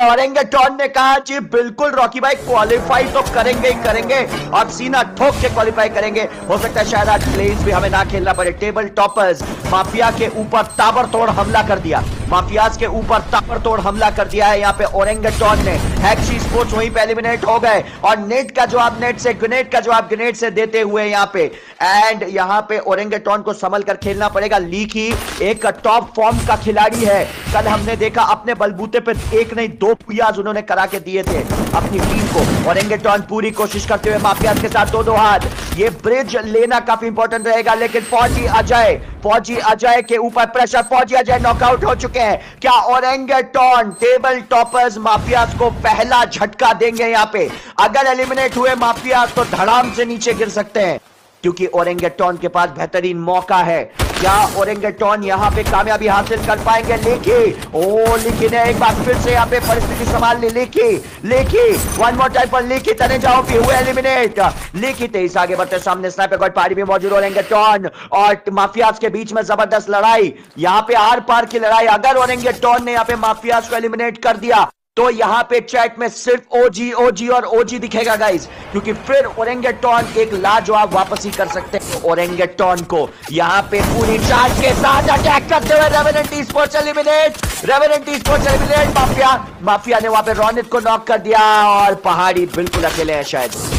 औरंगेटॉन ने कहा, जी, बिल्कुल, रॉकी भाई क्वालिफाई तो करेंगे ही करेंगे। और सीना ठोक के क्वालिफाई करेंगे। हो सकता है शायद आज प्लेस भी हमें ना खेलना पड़े। टेबल टॉपर्स माफिया के ऊपर ताबड़तोड़ हमला कर दिया। माफियाज के ऊपर ताबड़तोड़ हमला कर दिया है। यहाँ पे औरंगेटॉन ने हैक्सी स्पोर्ट्स वहीं पे एलिमिनेट हो गए। और नेट का जवाब, नेट से ग्रेनेड का जवाब ग्रेनेड से देते हुए यहाँ पे। एंड यहाँ पे औरंगेटॉन को संभल कर खेलना पड़ेगा। लीक ही एक टॉप फॉर्म का खिलाड़ी है। कल हमने देखा, अपने बलबूते पे एक नहीं, दो पुयाज उन्होंने करा के दिए थे अपनी टीम को। औरंगेटॉन पूरी कोशिश करते हुए माफियाज के साथ दो दो हाथ। ये ब्रिज लेना काफ़ी इंपॉर्टेंट रहेगा, लेकिन फौजी अजय फौजी अजय के ऊपर प्रेशर फौजी अजय नॉकआउट हो चुके हैं। क्या औरंगेटॉन टेबल टॉपर्स माफियाज को पहला झटका देंगे यहाँ पे? अगर एलिमिनेट हुए माफियाज तो धड़ाम से नीचे गिर सकते हैं। क्योंकि औरंगेटॉन के पास बेहतरीन मौका है। क्या औरंगेटॉन यहाँ पे कामयाबी हासिल कर पाएँगे लेके। ओ, लेकिन एक बार फिर से यहाँ पे परिस्थिति संभाल ली लेके। लेके वन मोर टाइम पर लेके तने जाओ कि हुए एलिमिनेट लेके तेईस आगे बढ़ते सामने स्नाइपर गॉड पारी में मौजूद औरंगेटॉन और माफियाज के बीच में ज़बरदस्त लड़ाई। यहाँ पे आर पार की लड़ाई, अगर औरंगेटॉन ने यहाँ पे माफियाज को एलिमिनेट कर दिया तो यहाँ पे चैट में सिर्फ़ ओजी ओजी और ओजी दिखेगा गाइस क्योंकि फिर ओरेंगेटॉन एक लाजवाब वापसी कर सकते हैं। ओरेंगेटॉन को यहाँ पे पूरी चार्ज के साथ अटैक करते हुए revenant sports eliminate revenant sports eliminate mafia mafia ने वहाँ पे रोनित को नॉक कर दिया और पहाड़ी बिल्कुल अकेले है शायद।